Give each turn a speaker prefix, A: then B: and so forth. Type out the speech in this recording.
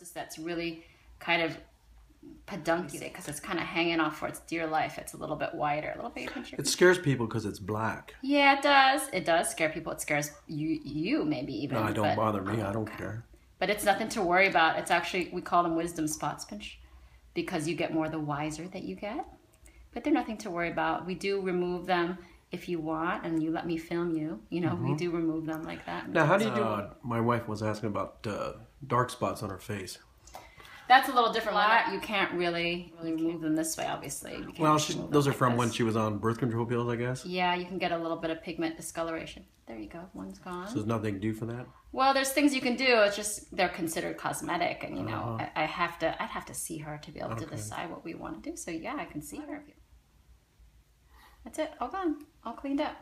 A: that's really kind of pedunculate because it's kind of hanging off for its dear life. It's a little bit wider, a little bit.
B: It scares people because it's black.
A: Yeah, it does. It does scare people. It scares you, you maybe even.
B: No, it don't
A: but-
B: bother me. I oh, don't care.
A: But it's nothing to worry about. It's actually we call them wisdom spots, pinch, because you get more the wiser that you get. But they're nothing to worry about. We do remove them if you want, and you let me film you. You know,
B: Mm-hmm.
A: we do remove them like that.
B: Now, how do you do? my wife was asking about uh, dark spots on her face.
A: That's a little different. One. You can't really, really remove them this way, obviously.
B: Well, she, those are
A: like
B: from
A: this.
B: when she was on birth control pills, I guess.
A: Yeah, you can get a little bit of pigment discoloration. There you go. One's gone.
B: So there's nothing to do for that.
A: Well, there's things you can do. It's just they're considered cosmetic, and you know,
B: Uh-huh.
A: I, I have to. I'd have to see her to be able to decide what we want to do. So yeah, I can see her. That's it. All gone. All cleaned up.